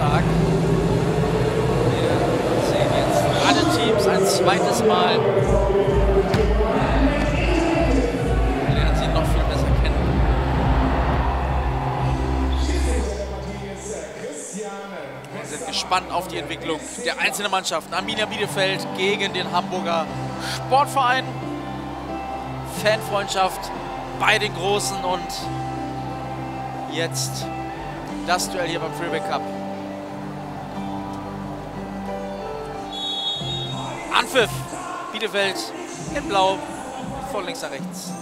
stark. Wir sehen jetzt alle Teams ein zweites Mal. Wir lernen sie noch viel besser kennen. Wir sind gespannt auf die Entwicklung der einzelnen Mannschaften. Arminia Bielefeld gegen den Hamburger Sportverein. Fanfreundschaft bei den Großen und jetzt das Duell hier beim Freeway Cup. Anpfiff. Bielefeld in Blau von links nach rechts.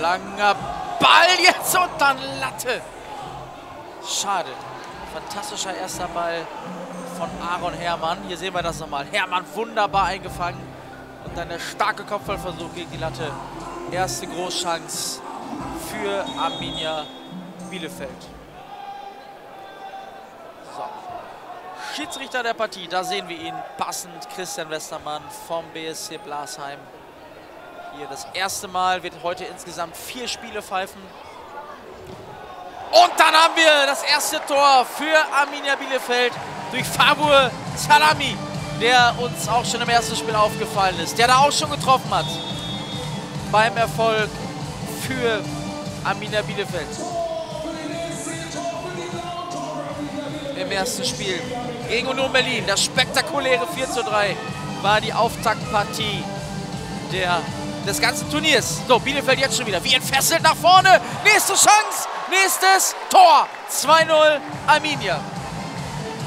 Langer Ball jetzt und dann Latte. Schade. Fantastischer erster Ball von Aaron Hermann. Hier sehen wir das nochmal. Hermann wunderbar eingefangen. Und dann der starke Kopfballversuch gegen die Latte. Erste Großchance für Arminia Bielefeld. Schiedsrichter der Partie, da sehen wir ihn passend. Christian Westermann vom BSC Blasheim. Hier das erste Mal, wird heute insgesamt vier Spiele pfeifen. Und dann haben wir das erste Tor für Arminia Bielefeld durch Fabur Salami, der uns auch schon im ersten Spiel aufgefallen ist, der da auch schon getroffen hat beim Erfolg für Arminia Bielefeld. Im ersten Spiel gegen Union Berlin. Das spektakuläre 4 zu 3 war die Auftaktpartie der, des ganzen Turniers. So, Bielefeld jetzt schon wieder. Wie entfesselt nach vorne. Nächste Chance. Nächstes Tor. 2-0 Arminia.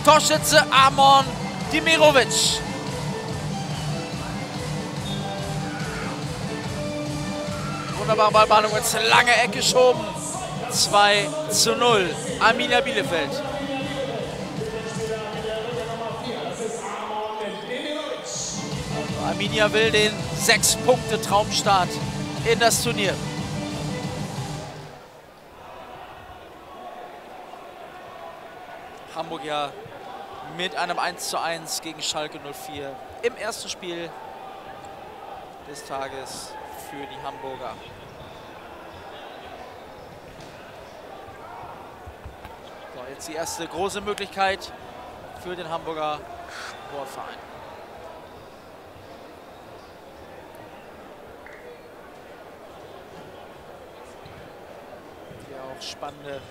Torschütze Amon Dimirovic. Wunderbare Ballbehandlung ins lange Ecke geschoben. 2 zu 0. Arminia Bielefeld. Arminia will den 6-Punkte-Traumstart in das Turnier. Hamburg ja mit einem 1 zu 1 gegen Schalke 04 im ersten Spiel des Tages für die Hamburger. So, jetzt die erste große Möglichkeit für den Hamburger Sportverein. Spannende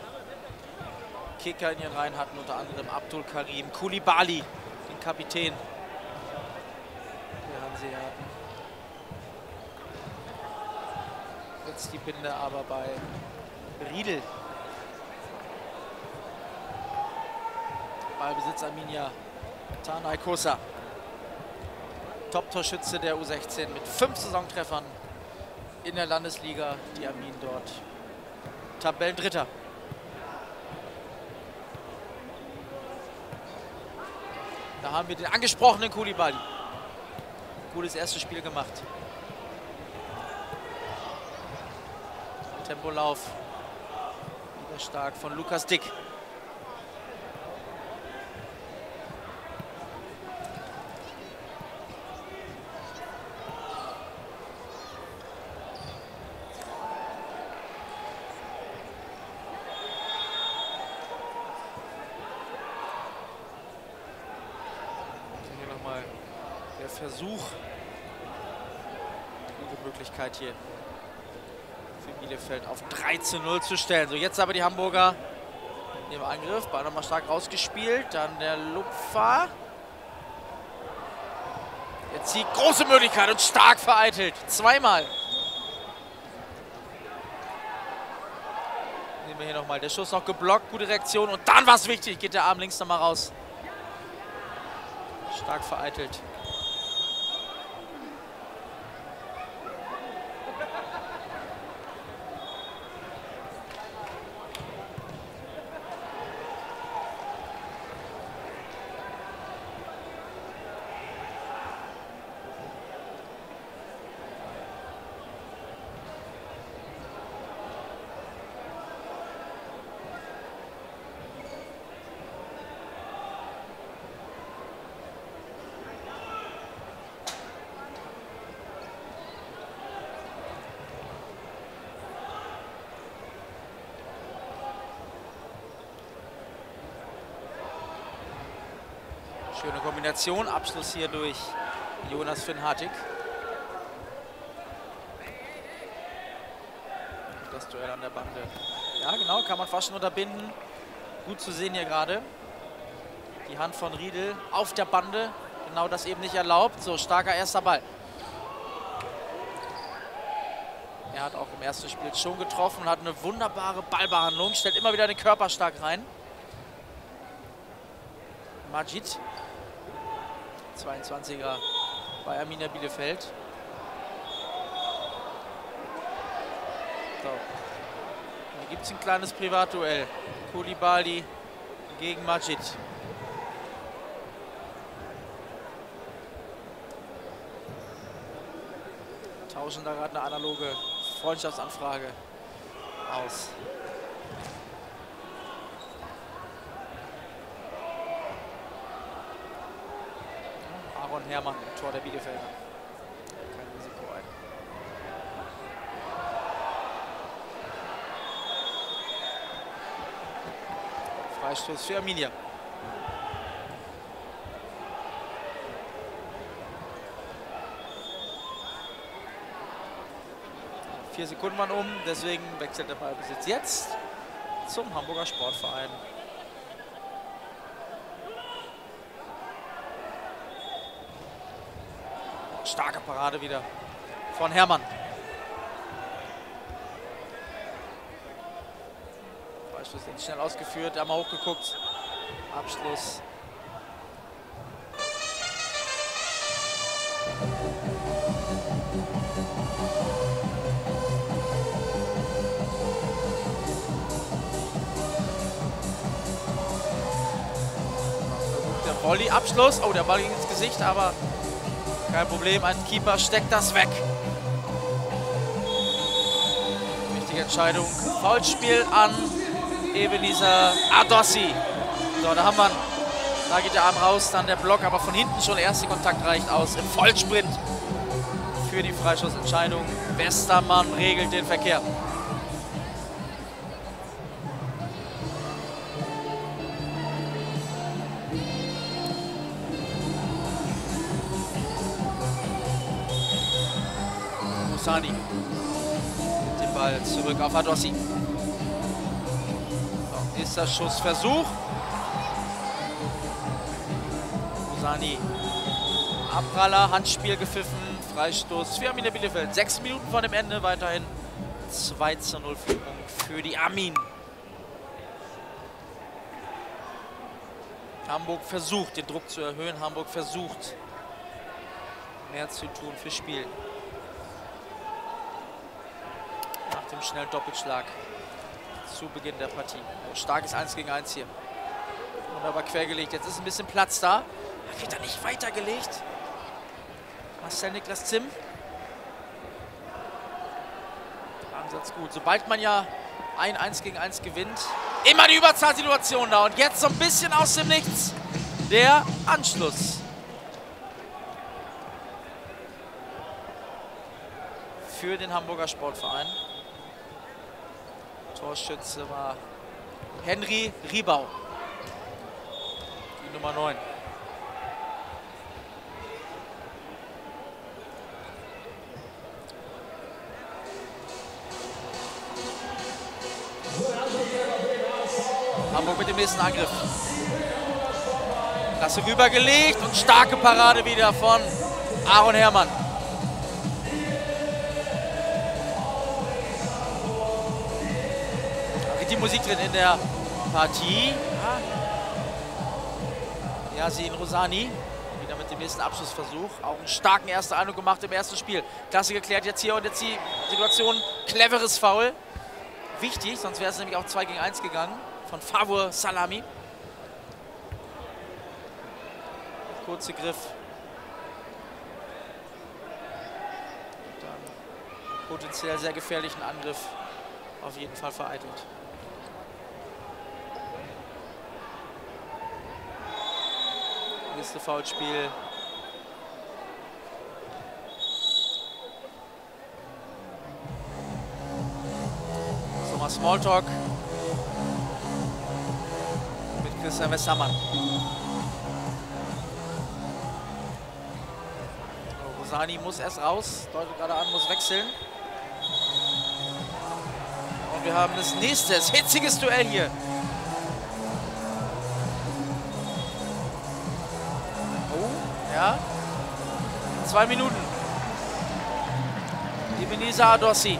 Kicker in ihren Reihen hatten, unter anderem Abdul Karim, Kulibali, den Kapitän der Hanseaten. Jetzt die Binde aber bei Riedel. Ballbesitz Arminia. Tanay Kosa. Top-Torschütze der U16 mit fünf Saisontreffern in der Landesliga. Die Armin dort Tabellendritter. Da haben wir den angesprochenen Kulibali. Gutes erstes Spiel gemacht. Tempolauf. Wieder stark von Lukas Dick. Hier nochmal der Versuch. Gute Möglichkeit hier für Bielefeld auf 3 zu 0 zu stellen. So, jetzt aber die Hamburger im Angriff. Ball nochmal stark rausgespielt. Dann der Lupfer. Jetzt die große Möglichkeit und stark vereitelt. Zweimal. Nehmen wir hier nochmal. Der Schuss noch geblockt. Gute Reaktion. Und dann war es wichtig. Geht der Arm links nochmal raus. Stark vereitelt. Schöne Kombination. Abschluss hier durch Jonas Finn Hartig. Das Duell an der Bande. Ja, genau, kann man fast schon unterbinden. Gut zu sehen hier gerade. Die Hand von Riedel auf der Bande. Genau das eben nicht erlaubt. So, starker erster Ball. Er hat auch im ersten Spiel schon getroffen und hat eine wunderbare Ballbehandlung. Stellt immer wieder den Körper stark rein. Majid. 22er bei Arminia Bielefeld. So. Hier gibt es ein kleines Privatduell. Kulibali gegen Majid. Tauschen da gerade eine analoge Freundschaftsanfrage aus. Aaron Hermann, Tor der Bielefelder. Kein Risiko ein. Freistoß für Arminia. Vier Sekunden waren um, deswegen wechselt der Ballbesitz jetzt zum Hamburger Sportverein. Parade wieder von Hermann. Freistoß schnell ausgeführt, einmal hochgeguckt. Abschluss Volley-Abschluss. Oh, der Ball ging ins Gesicht, aber kein Problem. Ein Keeper steckt das weg. Wichtige Entscheidung. Foulspiel an Ebenezer Adossi. So, da haben wir Da geht der Arm raus, dann der Block, aber von hinten schon der erste Kontakt reicht aus. Im Vollsprint für die Freischussentscheidung. Westermann regelt den Verkehr. Musani. Den Ball zurück auf Adossi. So, das Schussversuch. Musani. Abpraller, Handspiel gepfiffen, Freistoß für Arminia Bielefeld. Sechs Minuten vor dem Ende, weiterhin 2 zu 0 Führung für die Armin. Hamburg versucht, den Druck zu erhöhen. Hamburg versucht, mehr zu tun für Spiel. Dem schnellen Doppelschlag zu Beginn der Partie. Starkes 1 gegen 1 hier. Wunderbar quergelegt. Jetzt ist ein bisschen Platz da. Wird er nicht weitergelegt? Marcel Niklas Zimm. Ansatz gut. Sobald man ja ein 1 gegen 1 gewinnt, immer die Überzahlsituation da. Und jetzt so ein bisschen aus dem Nichts der Anschluss. Für den Hamburger Sportverein. Torschütze war Henry Riebau. Die Nummer 9. Hamburg mit dem nächsten Angriff. Klasse rübergelegt und starke Parade wieder von Aaron Herrmann. Musik drin in der Partie. Ja, Yasin Rosani wieder mit dem nächsten Abschlussversuch. Auch einen starken ersten Eindruck gemacht im ersten Spiel. Klasse geklärt jetzt hier und jetzt die Situation. Cleveres Foul. Wichtig, sonst wäre es nämlich auch 2 gegen 1 gegangen von Favor Salami. Kurze Griff. Dann potenziell sehr gefährlichen Angriff auf jeden Fall vereitelt. nächste Foulspiel. So mal Smalltalk mit Christian Westermann. Rosani muss erst raus, deutet gerade an, muss wechseln. Und wir haben das nächste, das hitziges Duell hier ja. Zwei Minuten. Ebenezer Adossi.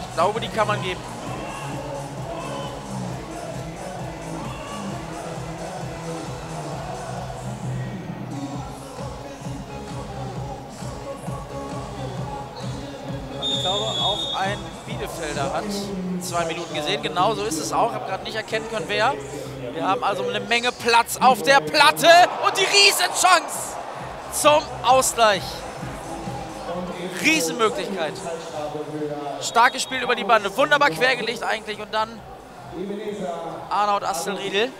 Ich glaube, die kann man geben. Ich glaube, auch ein Bielefelder hat zwei Minuten gesehen. Genau so ist es auch. Ich habe gerade nicht erkennen können, wer. Wir haben also eine Menge Platz auf der Platte und die Riesenchance zum Ausgleich. Riesenmöglichkeit. Starkes Spiel über die Bande. Wunderbar quergelegt eigentlich. Und dann Arnaud Astelriedel.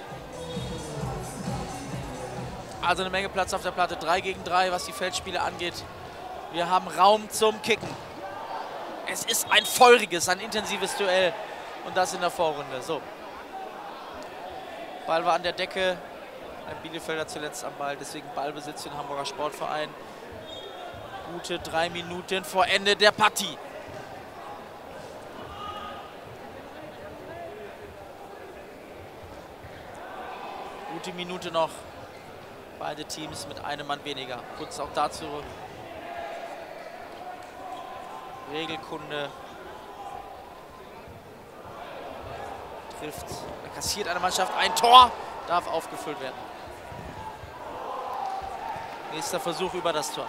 Also eine Menge Platz auf der Platte. 3 gegen 3, was die Feldspiele angeht. Wir haben Raum zum Kicken. Es ist ein feuriges, ein intensives Duell. Und das in der Vorrunde. So. Ball war an der Decke. Ein Bielefelder zuletzt am Ball. Deswegen Ballbesitz für den Hamburger Sportverein. Gute drei Minuten vor Ende der Partie. Gute Minute noch. Beide Teams mit einem Mann weniger. Kurz auch dazu Regelkunde. Trifft. Kassiert eine Mannschaft ein Tor. Darf aufgefüllt werden. Nächster Versuch über das Tor.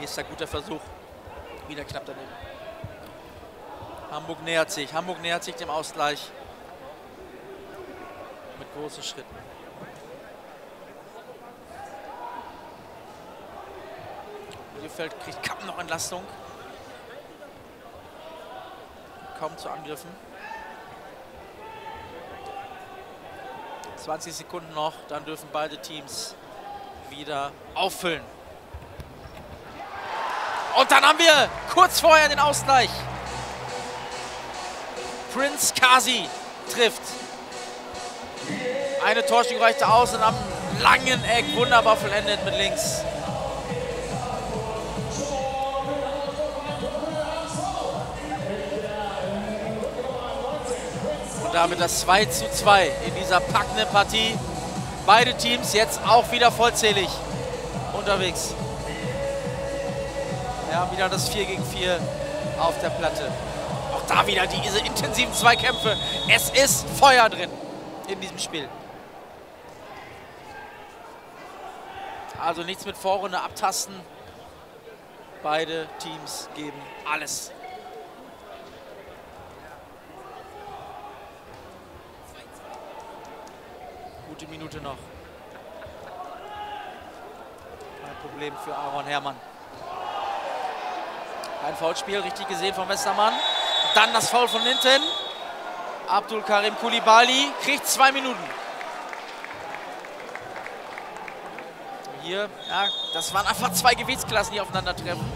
Nächster guter Versuch. Wieder knapp daneben. Hamburg nähert sich. Hamburg nähert sich dem Ausgleich. Mit großen Schritten. Bielefeld kriegt kaum noch Entlastung. Kaum zu Angriffen. 20 Sekunden noch, dann dürfen beide Teams wieder auffüllen. Und dann haben wir kurz vorher den Ausgleich. Prince Kasi trifft. Eine Torschung reichte aus und am langen Eck wunderbar vollendet mit links. Damit das 2 zu 2 in dieser packenden Partie. Beide Teams jetzt auch wieder vollzählig unterwegs. Ja, wieder das 4 gegen 4 auf der Platte. Auch da wieder diese intensiven Zweikämpfe. Es ist Feuer drin in diesem Spiel. Also nichts mit Vorrunde abtasten. Beide Teams geben alles. Gute Minute noch. Kein Problem für Aaron Herrmann. Kein Foulspiel, richtig gesehen von Westermann. Dann das Foul von hinten. Abdul Karim Kulibali kriegt zwei Minuten. Hier, ja, das waren einfach zwei Gewichtsklassen, die aufeinandertreffen.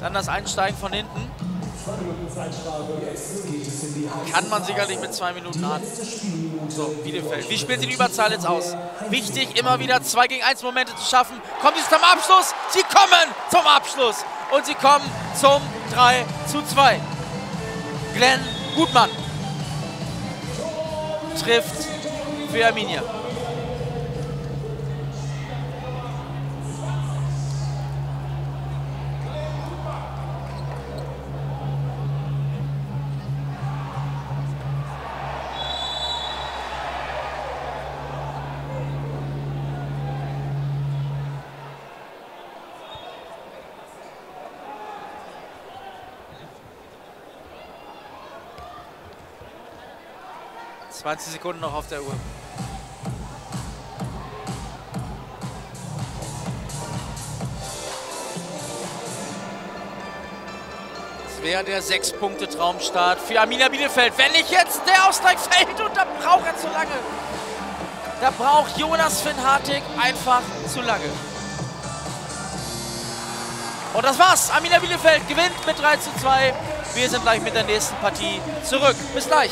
Dann das Einsteigen von hinten. Kann man sicherlich mit zwei Minuten an. So, Bielefeld. Wie spielt sie die Überzahl jetzt aus? Wichtig, immer wieder zwei gegen eins Momente zu schaffen. Kommt sie zum Abschluss? Sie kommen zum Abschluss. Und sie kommen zum 3 zu 2. Glenn Gutmann trifft für Arminia. Zwanzig Sekunden noch auf der Uhr. Das wäre der Sechs-Punkte-Traumstart für Arminia Bielefeld. Wenn nicht jetzt der Ausgleich fällt und da braucht er zu lange. Da braucht Jonas Finn Hartig einfach zu lange. Und das war's. Arminia Bielefeld gewinnt mit 3 zu 2. Wir sind gleich mit der nächsten Partie zurück. Bis gleich.